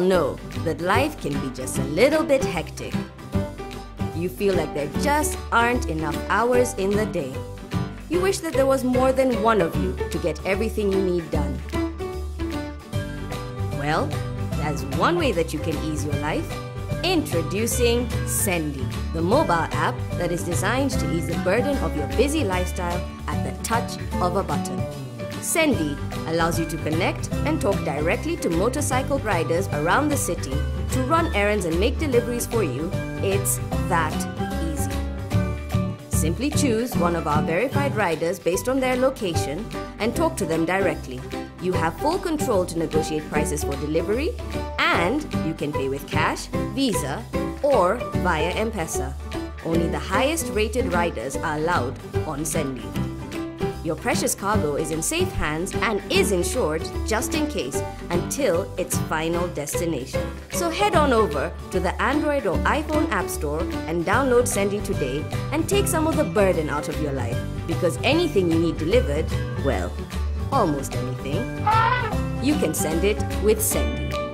know that life can be just a little bit hectic. You feel like there just aren't enough hours in the day. You wish that there was more than one of you to get everything you need done. Well, there's one way that you can ease your life. Introducing Sendy, the mobile app that is designed to ease the burden of your busy lifestyle at the touch of a button. Sendy allows you to connect and talk directly to motorcycle riders around the city to run errands and make deliveries for you. It's that easy. Simply choose one of our verified riders based on their location and talk to them directly. You have full control to negotiate prices for delivery and you can pay with cash, Visa, or via M-Pesa. Only the highest rated riders are allowed on Sendy. Your precious cargo is in safe hands and is insured just in case until its final destination. So head on over to the Android or iPhone App Store and download Sendy today and take some of the burden out of your life because anything you need delivered, well, almost anything, you can send it with Sendy.